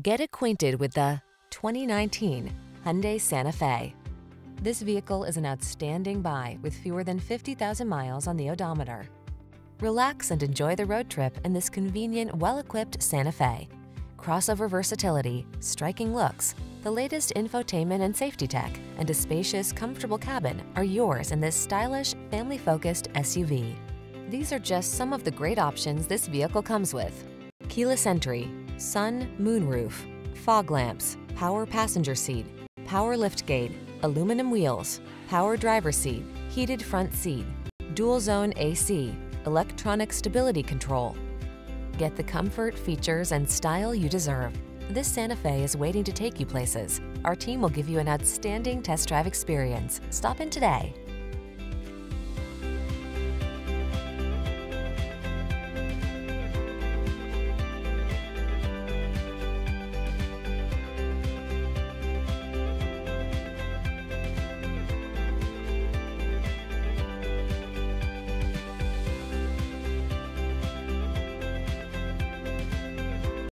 Get acquainted with the 2019 Hyundai Santa Fe. This vehicle is an outstanding buy with fewer than 50,000 miles on the odometer. Relax and enjoy the road trip in this convenient, well-equipped Santa Fe. Crossover versatility, striking looks, the latest infotainment and safety tech, and a spacious, comfortable cabin are yours in this stylish, family-focused SUV. These are just some of the great options this vehicle comes with. Keyless entry, sun, moonroof, fog lamps, power passenger seat, power liftgate, aluminum wheels, power driver seat, heated front seat, dual zone AC, electronic stability control. Get the comfort, features, and style you deserve. This Santa Fe is waiting to take you places. Our team will give you an outstanding test drive experience. Stop in today.